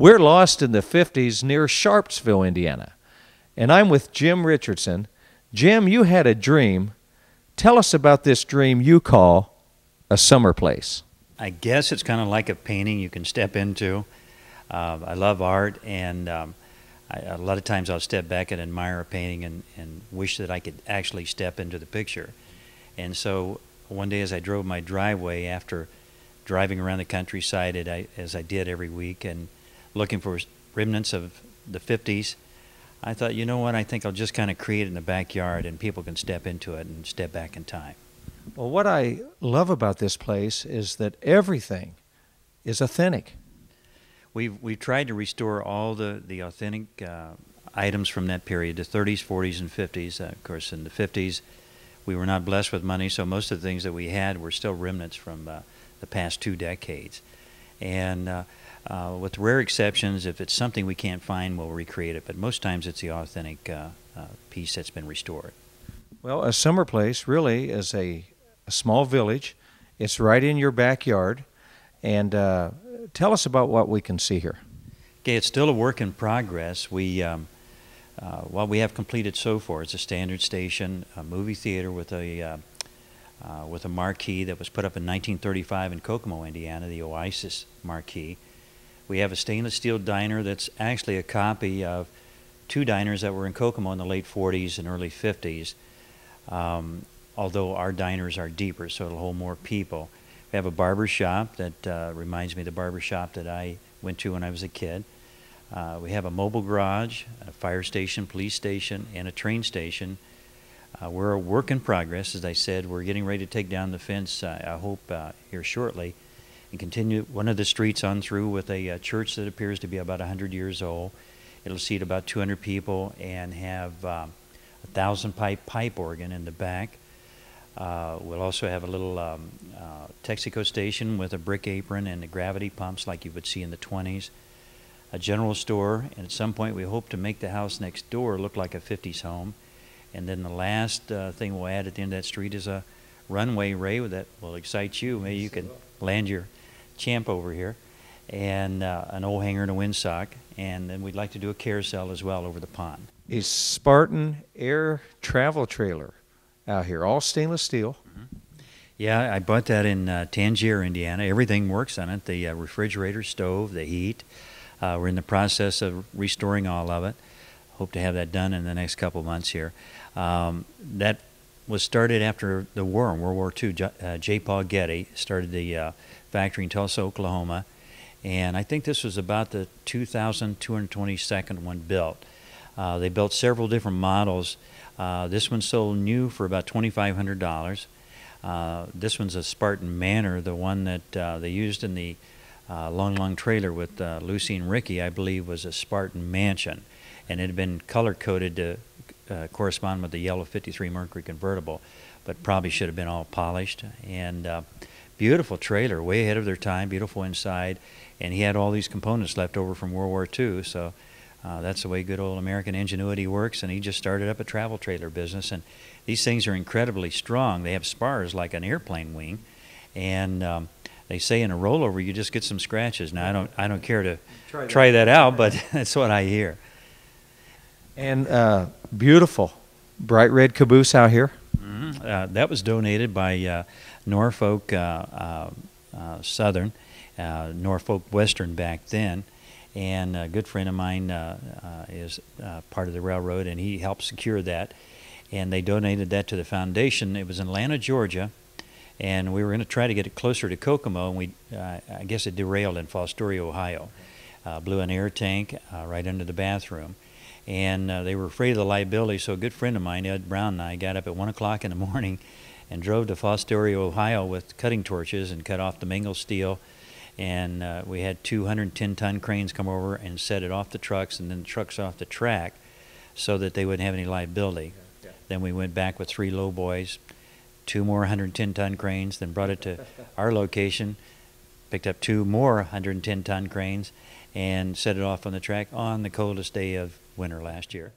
We're lost in the 50s near Sharpsville, Indiana. And I'm with Jim Richardson. Jim, you had a dream. Tell us about this dream you call a summer place. I guess it's kind of like a painting you can step into. Uh, I love art, and um, I, a lot of times I'll step back and admire a painting and, and wish that I could actually step into the picture. And so one day, as I drove my driveway after driving around the countryside as I did every week and looking for remnants of the 50s, I thought, you know what, I think I'll just kind of create it in the backyard and people can step into it and step back in time. Well, what I love about this place is that everything is authentic. We've, we've tried to restore all the, the authentic uh, items from that period, the 30s, 40s, and 50s. Uh, of course, in the 50s, we were not blessed with money, so most of the things that we had were still remnants from uh, the past two decades. And uh, with rare exceptions, if it's something we can't find, we'll recreate it. But most times it's the authentic uh, uh, piece that's been restored. Well, a summer place really is a, a small village. It's right in your backyard. And uh, tell us about what we can see here. Okay, it's still a work in progress. We, um, uh, what we have completed so far is a standard station, a movie theater with a uh, uh, with a marquee that was put up in 1935 in Kokomo, Indiana, the Oasis marquee. We have a stainless steel diner that's actually a copy of two diners that were in Kokomo in the late 40s and early 50s. Um, although our diners are deeper, so it'll hold more people. We have a barber shop that uh, reminds me of the barber shop that I went to when I was a kid. Uh, we have a Mobil garage, a fire station, police station, and a train station. Uh, we're a work in progress. As I said, we're getting ready to take down the fence, uh, I hope, uh, here shortly and continue one of the streets on through with a, uh, church that appears to be about 100 years old. It'll seat about 200 people and have um, a thousand pipe pipe organ in the back. Uh, we'll also have a little um, uh, Texaco station with a brick apron and the gravity pumps like you would see in the 20s. A general store, and at some point we hope to make the house next door look like a 50s home. And then the last uh, thing we'll add at the end of that street is a runway, Ray, that will excite you. Maybe you can land your champ over here, and uh, an old hanger and a windsock, and then we'd like to do a carousel as well over the pond. A Spartan Air travel trailer out here, all stainless steel. Mm-hmm. Yeah, I bought that in uh, Tangier, Indiana. Everything works on it the uh, refrigerator, stove, the heat. Uh, we're in the process of restoring all of it. Hope to have that done in the next couple months here. Um, that was started after the war in World War II. J. Uh, J. Paul Getty started the uh, factory in Tulsa, Oklahoma, and I think this was about the 2,222nd one built. Uh, they built several different models. Uh, this one sold new for about $2,500. Uh, this one's a Spartan Manor, the one that uh, they used in the uh, Long Long trailer with uh, Lucy and Ricky, I believe, was a Spartan Mansion, and it had been color coded to correspond with the yellow 53 Mercury convertible, but probably should have been all polished. And beautiful trailer, way ahead of their time, beautiful inside, and he had all these components left over from World War II. So uh, that's the way good old American ingenuity works. And he just started up a travel trailer business. And these things are incredibly strong. They have spars like an airplane wing, and um, they say in a rollover you just get some scratches. Now I don't I don't care to try that, try that out, but that's what I hear. And uh, beautiful, bright red caboose out here. Mm-hmm. Uh, that was donated by uh, Norfolk uh, uh, uh, Southern, Norfolk Western back then. And a good friend of mine is part of the railroad, and he helped secure that. And they donated that to the foundation. It was in Atlanta, Georgia, and we were going to try to get it closer to Kokomo, and we, I guess it derailed in Fostoria, Ohio. blew an air tank right under the bathroom and uh, they were afraid of the liability. So a good friend of mine, Ed Brown, and I got up at one o'clock in the morning and drove to Fostoria, Ohio with cutting torches and cut off the mingle steel. And uh, we had 210 ton cranes come over and set it off the trucks and then the trucks off the track so that they wouldn't have any liability. Yeah. Then we went back with three low boys, two more 110 ton cranes, then brought it to our location, picked up two more 110 ton cranes, and set it off on the track on the coldest day of winter last year.